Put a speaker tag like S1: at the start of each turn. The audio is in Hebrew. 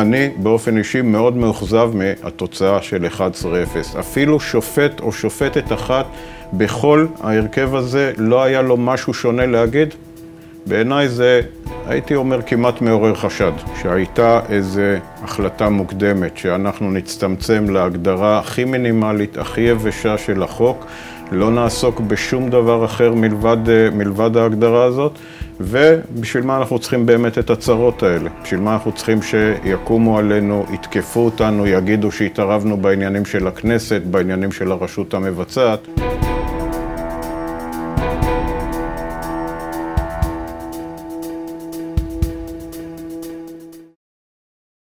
S1: אני באופן אישי מאוד מאוכזב מהתוצאה של 11-0. אפילו שופט או שופטת אחת בכל ההרכב הזה לא היה לו משהו שונה להגיד. בעיניי זה, הייתי אומר, כמעט מעורר חשד, שהייתה איזו החלטה מוקדמת, שאנחנו נצטמצם להגדרה הכי מינימלית, הכי יבשה של החוק, לא נעסוק בשום דבר אחר מלבד, מלבד ההגדרה הזאת, ובשביל מה אנחנו צריכים באמת את הצרות האלה? בשביל מה אנחנו צריכים שיקומו עלינו, יתקפו אותנו, יגידו שהתערבנו בעניינים של הכנסת, בעניינים של הרשות המבצעת?